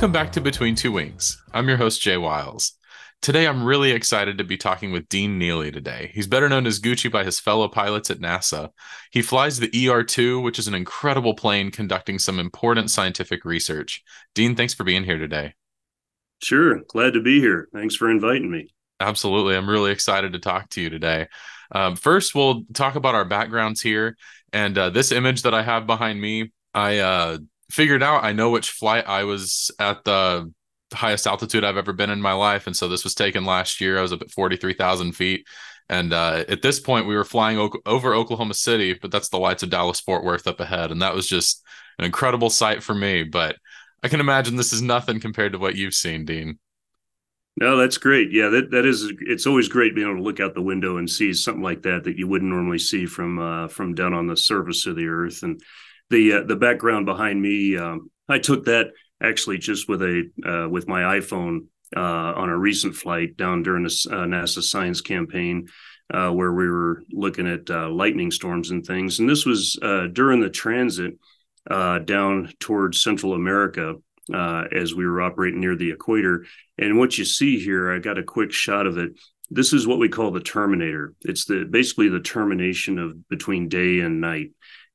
Welcome back to Between Two Wings. I'm your host, Jay Wiles. Today, I'm really excited to be talking with Dean Neeley today. He's better known as Gucci by his fellow pilots at NASA. He flies the ER 2, which is an incredible plane conducting some important scientific research. Dean, thanks for being here today. Sure. Glad to be here. Thanks for inviting me. Absolutely. I'm really excited to talk to you today. Um, first, we'll talk about our backgrounds here. And uh, this image that I have behind me, I uh, figured out I know which flight I was at the highest altitude I've ever been in my life. And so this was taken last year. I was up at 43,000 feet. And uh, at this point, we were flying o- over Oklahoma City, but that's the lights of Dallas Fort Worth up ahead. And that was just an incredible sight for me. But I can imagine this is nothing compared to what you've seen, Dean. No, that's great. Yeah, that that is. It's always great being able to look out the window and see something like that that you wouldn't normally see from uh, from down on the surface of the earth. And the uh, the background behind me, um, I took that actually just with a uh, with my iPhone uh, on a recent flight down during the uh, NASA science campaign. Uh, where we were looking at uh, lightning storms and things, and this was during the transit down towards Central America as we were operating near the equator. And what you see here, I got a quick shot of it. This is what we call the terminator. It's the basically the termination of between day and night.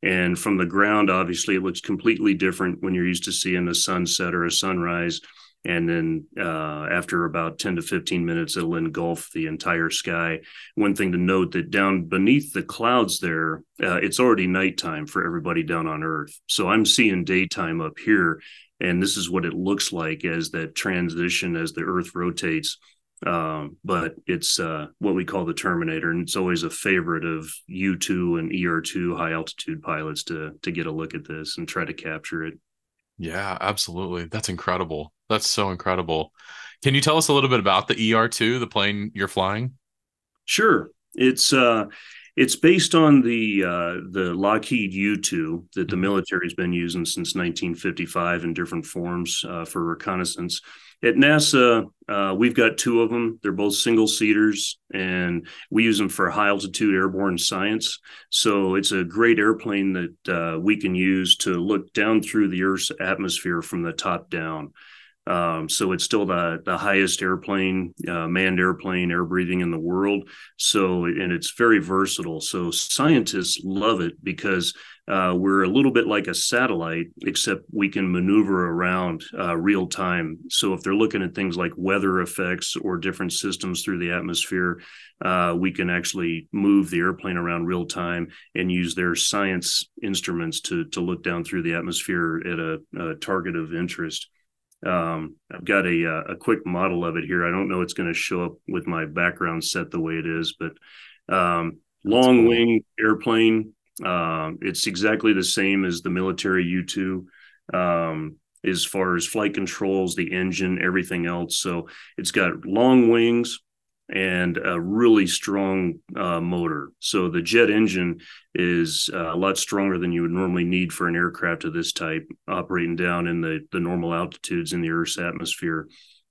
And from the ground, obviously, it looks completely different when you're used to seeing a sunset or a sunrise. And then uh, after about 10 to 15 minutes, it'll engulf the entire sky. One thing to note that down beneath the clouds there, uh, it's already nighttime for everybody down on Earth. So I'm seeing daytime up here. And this is what it looks like as that transition as the Earth rotates um, but it's uh, what we call the Terminator, and it's always a favorite of U two and ER two high altitude pilots to to get a look at this and try to capture it. Yeah, absolutely. That's incredible. That's so incredible. Can you tell us a little bit about the ER two, the plane you're flying? Sure. It's uh, it's based on the uh, the Lockheed U two that the mm-hmm. military has been using since 1955 in different forms uh, for reconnaissance at NASA, uh, we've got two of them. They're both single seaters, and we use them for high altitude airborne science. So it's a great airplane that uh, we can use to look down through the Earth's atmosphere from the top down. Um, so it's still the the highest airplane, uh, manned airplane, air breathing in the world. So and it's very versatile. So scientists love it because uh, we're a little bit like a satellite, except we can maneuver around uh, real time. So if they're looking at things like weather effects or different systems through the atmosphere, uh, we can actually move the airplane around real time and use their science instruments to to look down through the atmosphere at a, a target of interest. Um, I've got a uh, a quick model of it here. I don't know it's going to show up with my background set the way it is, but um, long cool. wing airplane. Um, it's exactly the same as the military U two. Um, as far as flight controls, the engine, everything else. So it's got long wings, and a really strong uh, motor. So the jet engine is uh, a lot stronger than you would normally need for an aircraft of this type, operating down in the the normal altitudes in the Earth's atmosphere.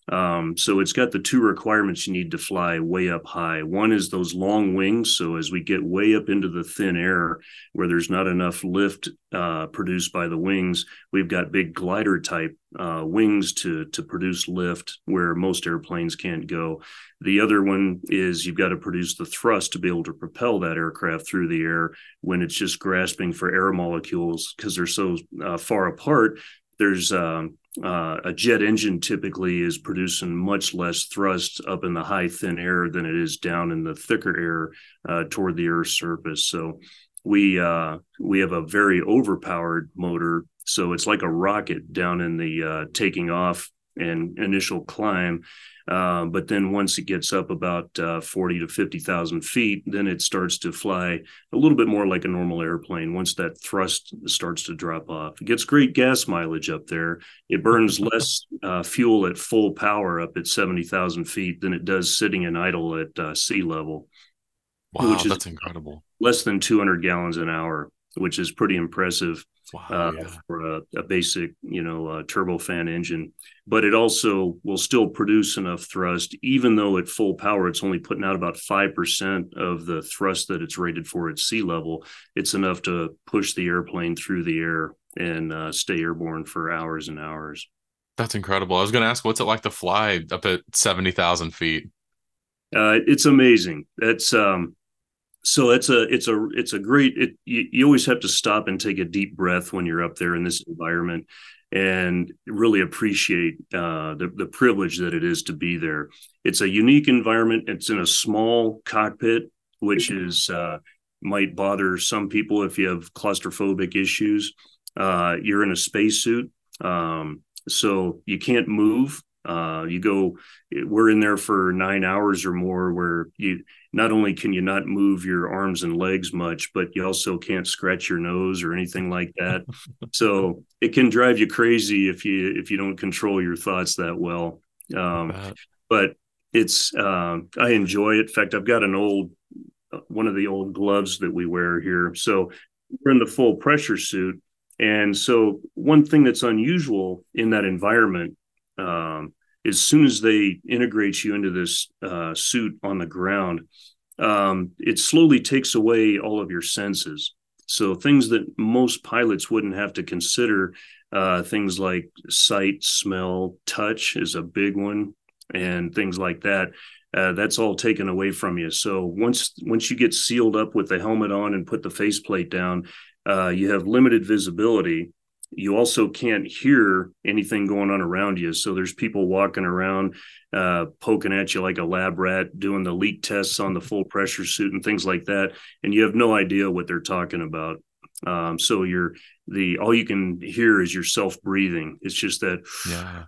Um, so it's got the two requirements you need to fly way up high. One is those long wings. So as we get way up into the thin air where there's not enough lift uh, produced by the wings, we've got big glider type uh, wings to to produce lift where most airplanes can't go. The other one is you've got to produce the thrust to be able to propel that aircraft through the air when it's just grasping for air molecules because they're so uh, far apart. There's um, uh, a jet engine typically is producing much less thrust up in the high thin air than it is down in the thicker air uh, toward the Earth's surface. So we uh, we have a very overpowered motor. So it's like a rocket down in the uh, taking off and initial climb. Uh, but then once it gets up about uh, 40 to 50,000 feet, then it starts to fly a little bit more like a normal airplane once that thrust starts to drop off. It gets great gas mileage up there. It burns less uh, fuel at full power up at 70,000 feet than it does sitting in idle at uh, sea level. Wow, which is that's incredible. Less than 200 gallons an hour, which is pretty impressive wow, uh, yeah. for a, a, basic, you know, uh, turbofan engine. But it also will still produce enough thrust, even though at full power it's only putting out about five percent of the thrust that it's rated for at sea level. It's enough to push the airplane through the air and uh, stay airborne for hours and hours. That's incredible. I was going to ask, what's it like to fly up at 70,000 feet? Uh, it's amazing. That's um, so it's a it's a it's a great. It, you, you always have to stop and take a deep breath when you're up there in this environment, and really appreciate uh, the the privilege that it is to be there. It's a unique environment. It's in a small cockpit, which is uh, might bother some people if you have claustrophobic issues. Uh, you're in a spacesuit. Um, so you can't move. Uh, you go, we're in there for nine hours or more, where you not only can you not move your arms and legs much, but you also can't scratch your nose or anything like that. so it can drive you crazy if you if you don't control your thoughts that well. Um, but it's uh, I enjoy it. In fact, I've got an old one of the old gloves that we wear here. So we're in the full pressure suit and so, one thing that's unusual in that environment, um, as soon as they integrate you into this uh, suit on the ground, um, it slowly takes away all of your senses. So, things that most pilots wouldn't have to consider, uh, things like sight, smell, touch is a big one, and things like that. Uh, that's all taken away from you. So once once you get sealed up with the helmet on and put the faceplate down, uh, you have limited visibility. You also can't hear anything going on around you. So there's people walking around, uh, poking at you like a lab rat, doing the leak tests on the full pressure suit and things like that, and you have no idea what they're talking about. Um, so you're the all you can hear is yourself breathing. It's just that, yeah.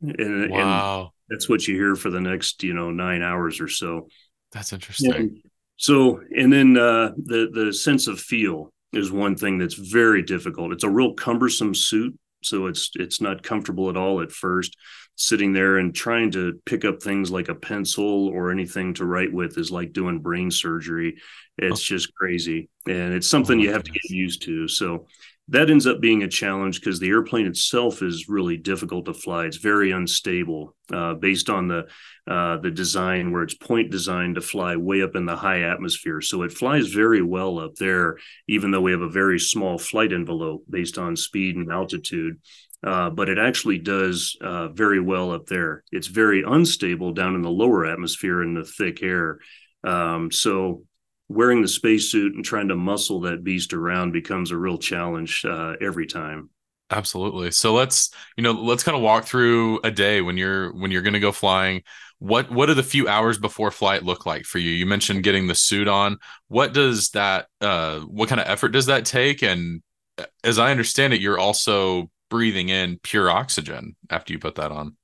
And, wow. and that's what you hear for the next you know nine hours or so. That's interesting. And so, and then uh, the the sense of feel is one thing that's very difficult. It's a real cumbersome suit, so it's it's not comfortable at all at first. Sitting there and trying to pick up things like a pencil or anything to write with is like doing brain surgery. It's oh. just crazy, and it's something oh you have goodness. to get used to. So that ends up being a challenge because the airplane itself is really difficult to fly. It's very unstable uh, based on the uh, the design where it's point designed to fly way up in the high atmosphere. So it flies very well up there, even though we have a very small flight envelope based on speed and altitude. Uh, but it actually does uh, very well up there. It's very unstable down in the lower atmosphere in the thick air. Um, so wearing the spacesuit and trying to muscle that beast around becomes a real challenge uh, every time. Absolutely. So let's you know let's kind of walk through a day when you're when you're going to go flying. What what do the few hours before flight look like for you? You mentioned getting the suit on. What does that uh what kind of effort does that take and uh, as I understand it you're also breathing in pure oxygen after you put that on.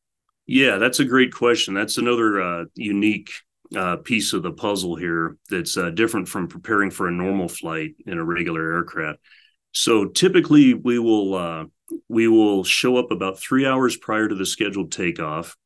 Yeah, that's a great question. That's another uh, unique uh, piece of the puzzle here that's uh, different from preparing for a normal flight in a regular aircraft. So typically, we will uh, we will show up about three hours prior to the scheduled takeoff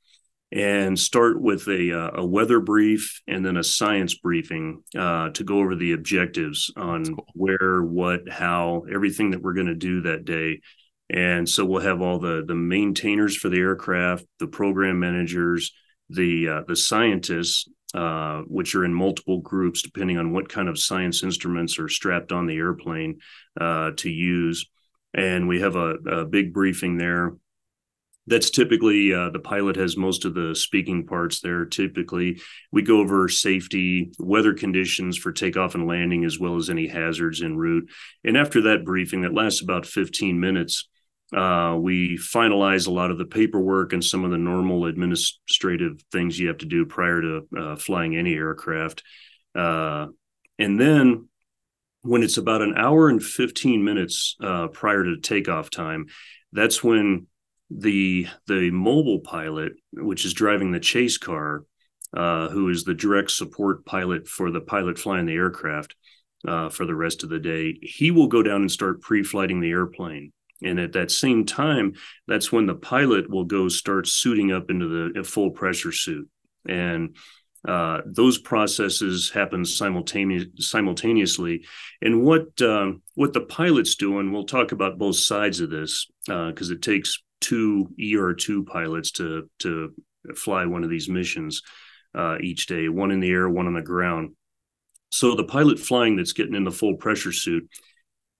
and start with a, uh, a weather brief and then a science briefing uh, to go over the objectives on cool. where, what, how, everything that we're going to do that day. And so we'll have all the the maintainers for the aircraft, the program managers, the uh, the scientists, uh, which are in multiple groups depending on what kind of science instruments are strapped on the airplane uh, to use. And we have a, a big briefing there. That's typically uh, the pilot has most of the speaking parts there. Typically, we go over safety, weather conditions for takeoff and landing, as well as any hazards en route. And after that briefing, that lasts about 15 minutes, uh, we finalize a lot of the paperwork and some of the normal administrative things you have to do prior to uh, flying any aircraft. Uh, and then when it's about an hour and 15 minutes uh, prior to takeoff time, that's when the the mobile pilot, which is driving the chase car, uh, who is the direct support pilot for the pilot flying the aircraft uh, for the rest of the day, he will go down and start pre-flighting the airplane. And at that same time, that's when the pilot will go start suiting up into the full pressure suit. And uh, those processes happen simultaneous, simultaneously. And what um, what the pilot's doing, we'll talk about both sides of this because uh, it takes two ER two pilots to to fly one of these missions uh, each day, one in the air, one on the ground. So the pilot flying that's getting in the full pressure suit,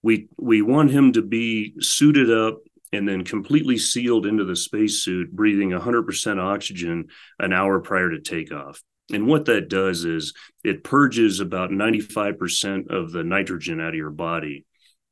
we we want him to be suited up and then completely sealed into the spacesuit, breathing 100% oxygen an hour prior to takeoff. And what that does is it purges about 95% of the nitrogen out of your body,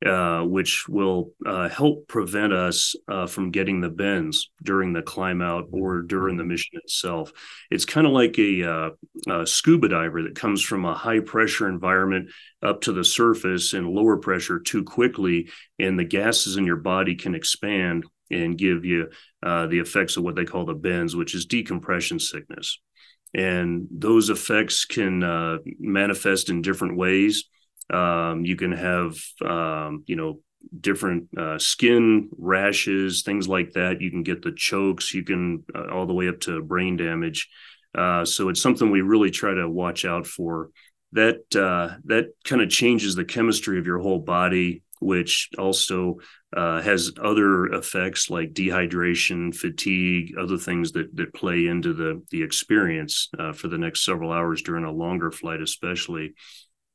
uh, which will uh, help prevent us uh, from getting the bends during the climb out or during the mission itself. It's kind of like a, uh, a, scuba diver that comes from a high pressure environment up to the surface and lower pressure too quickly, and the gases in your body can expand and give you uh, the effects of what they call the bends, which is decompression sickness and those effects can manifest in different ways. Um, you can have, um, you know, different uh, skin rashes, things like that. You can get the chokes. You can uh, all the way up to brain damage. Uh, so it's something we really try to watch out for. That uh, that kind of changes the chemistry of your whole body, which also uh, has other effects like dehydration, fatigue, other things that that play into the the experience uh, for the next several hours during a longer flight, especially.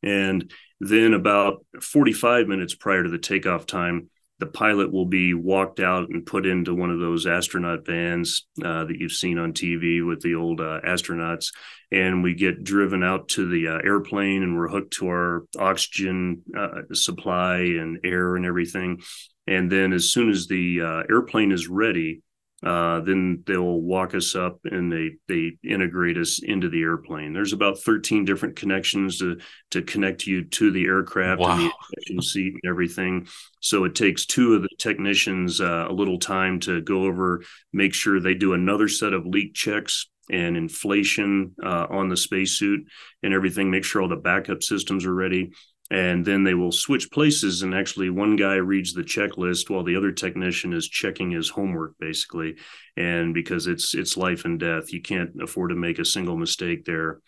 And then about 45 minutes prior to the takeoff time, the pilot will be walked out and put into one of those astronaut vans uh, that you've seen on TV with the old uh, astronauts. And we get driven out to the uh, airplane and we're hooked to our oxygen uh, supply and air and everything. And then as soon as the uh, airplane is ready, uh, then they'll walk us up and they they integrate us into the airplane. There's about 13 different connections to to connect you to the aircraft wow. and the seat and everything. So it takes two of the technicians uh, a little time to go over, make sure they do another set of leak checks and inflation uh, on the spacesuit and everything. Make sure all the backup systems are ready and then they will switch places and actually one guy reads the checklist while the other technician is checking his homework basically and because it's it's life and death you can't afford to make a single mistake there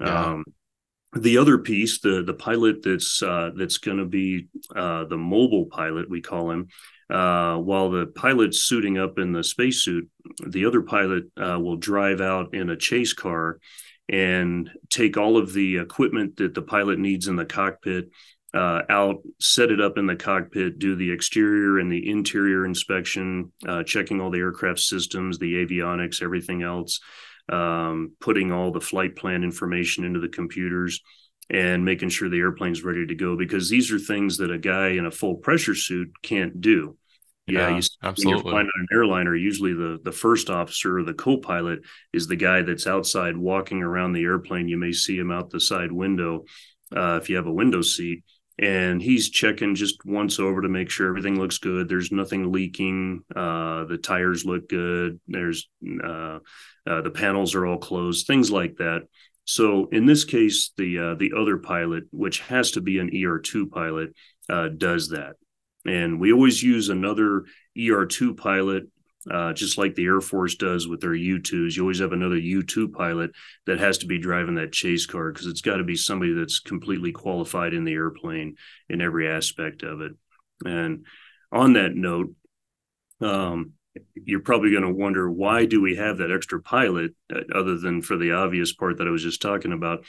yeah. um, the other piece the the pilot that's uh, that's going to be uh, the mobile pilot we call him uh, while the pilot's suiting up in the spacesuit the other pilot uh, will drive out in a chase car and take all of the equipment that the pilot needs in the cockpit uh, out, set it up in the cockpit, do the exterior and the interior inspection, uh, checking all the aircraft systems, the avionics, everything else, um, putting all the flight plan information into the computers, and making sure the airplane's ready to go. Because these are things that a guy in a full pressure suit can't do. Yeah, you, absolutely. When you're flying on an airliner, usually the the first officer or the co-pilot is the guy that's outside walking around the airplane. You may see him out the side window uh, if you have a window seat, and he's checking just once over to make sure everything looks good. There's nothing leaking. Uh, the tires look good. There's uh, uh the panels are all closed. Things like that. So in this case, the uh, the other pilot, which has to be an ER two pilot, uh, does that. And we always use another ER2 pilot, uh, just like the Air Force does with their U2s. You always have another U2 pilot that has to be driving that chase car because it's got to be somebody that's completely qualified in the airplane in every aspect of it. And on that note, um, you're probably going to wonder why do we have that extra pilot uh, other than for the obvious part that I was just talking about.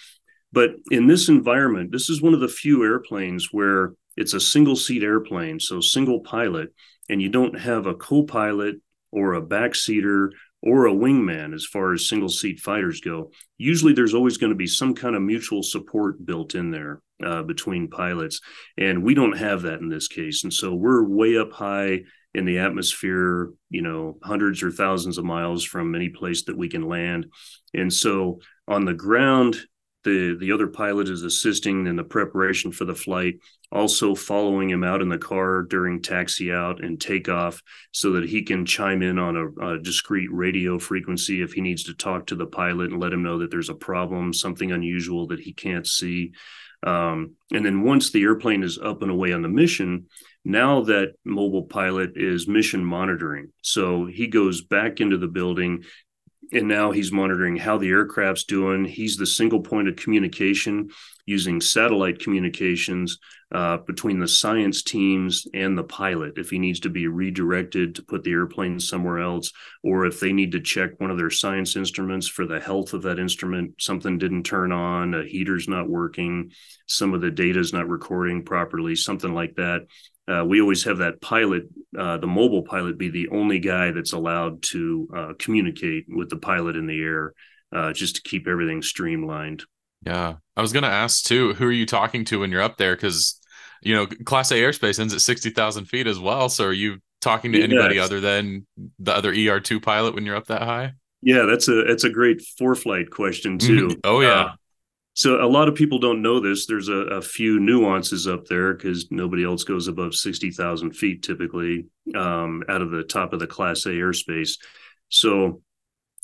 But in this environment, this is one of the few airplanes where it's a single seat airplane, so single pilot, and you don't have a co pilot or a backseater or a wingman as far as single seat fighters go. Usually there's always going to be some kind of mutual support built in there uh, between pilots. And we don't have that in this case. And so we're way up high in the atmosphere, you know, hundreds or thousands of miles from any place that we can land. And so on the ground, the the other pilot is assisting in the preparation for the flight also following him out in the car during taxi out and takeoff so that he can chime in on a, a, discrete radio frequency if he needs to talk to the pilot and let him know that there's a problem something unusual that he can't see. Um, and then once the airplane is up and away on the mission now that mobile pilot is mission monitoring. So he goes back into the building and now he's monitoring how the aircraft's doing. He's the single point of communication using satellite communications uh, between the science teams and the pilot if he needs to be redirected to put the airplane somewhere else, or if they need to check one of their science instruments for the health of that instrument. Something didn't turn on, a heater's not working, some of the data is not recording properly, something like that. Uh, we always have that pilot, uh, the mobile pilot, be the only guy that's allowed to uh, communicate with the pilot in the air, uh, just to keep everything streamlined. Yeah, I was gonna ask too. Who are you talking to when you're up there? Because you know, Class A airspace ends at sixty thousand feet as well. So are you talking to anybody other than the other ER two pilot when you're up that high? Yeah, that's a that's a great ForeFlight question too. oh yeah. Uh, so a lot of people don't know this. There's a, a few nuances up there because nobody else goes above sixty thousand feet typically um, out of the top of the Class A airspace. So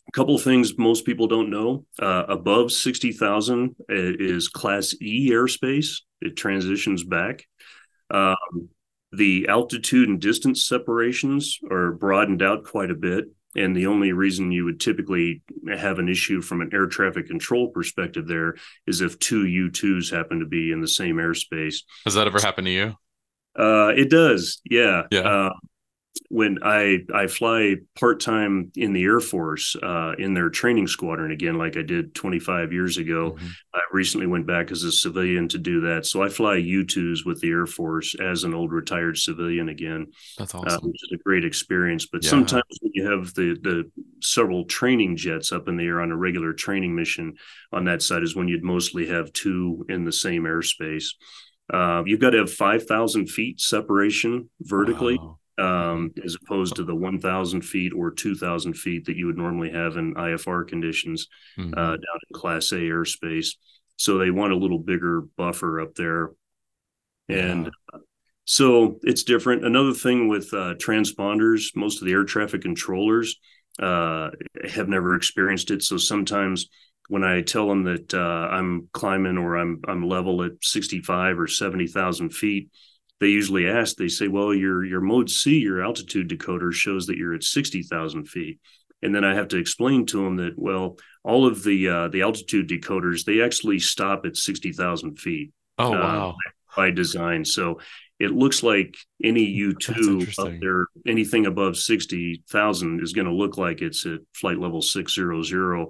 a couple of things most people don't know: uh, above sixty thousand is Class E airspace. It transitions back. Um, the altitude and distance separations are broadened out quite a bit. And the only reason you would typically have an issue from an air traffic control perspective there is if two U2s happen to be in the same airspace. Has that ever happened to you? Uh, it does. Yeah. Yeah. Uh, when I I fly part time in the Air Force uh, in their training squadron again, like I did 25 years ago. Mm-hmm. I recently went back as a civilian to do that, so I fly U2s with the Air Force as an old retired civilian again. That's uh, awesome, uh, which is a great experience. But yeah. sometimes when you have the the several training jets up in the air on a regular training mission on that side is when you'd mostly have two in the same airspace. Uh, you've got to have 5,000 feet separation vertically. Wow um, as opposed to the 1,000 feet or 2,000 feet that you would normally have in IFR conditions mm-hmm. uh, down in Class A airspace. So they want a little bigger buffer up there. And yeah. so it's different. Another thing with uh, transponders, most of the air traffic controllers uh, have never experienced it. So sometimes when I tell them that uh, I'm climbing or I'm I'm level at 65 or 70,000 feet, they usually ask, they say, well, your your mode C, your altitude decoder shows that you're at 60,000 feet. And then I have to explain to them that, well, all of the uh, the altitude decoders, they actually stop at 60,000 feet. Oh, uh, wow. by design. So it looks like any U2 up there, anything above 60,000 is going to look like it's at flight level 600.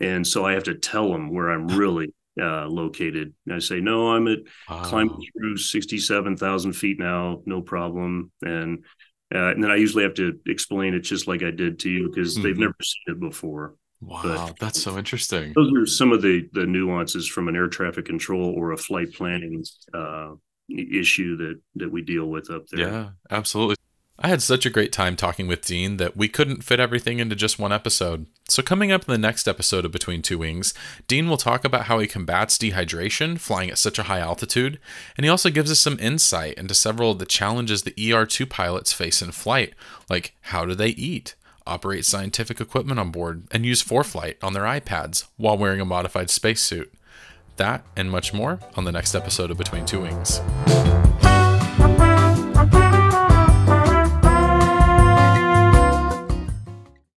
And so I have to tell them where I'm really uh, located. And I say, no, I'm at wow. climbing through 67,000 feet now, no problem. And, uh, and then I usually have to explain it just like I did to you because mm-hmm. they've never seen it before. Wow, but that's so interesting. Those are some of the the nuances from an air traffic control or a flight planning uh, issue that that we deal with up there. Yeah, absolutely. I had such a great time talking with Dean that we couldn't fit everything into just one episode. So, coming up in the next episode of Between Two Wings, Dean will talk about how he combats dehydration flying at such a high altitude, and he also gives us some insight into several of the challenges the ER2 pilots face in flight, like how do they eat, operate scientific equipment on board, and use ForeFlight on their iPads while wearing a modified spacesuit. That and much more on the next episode of Between Two Wings.